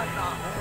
かった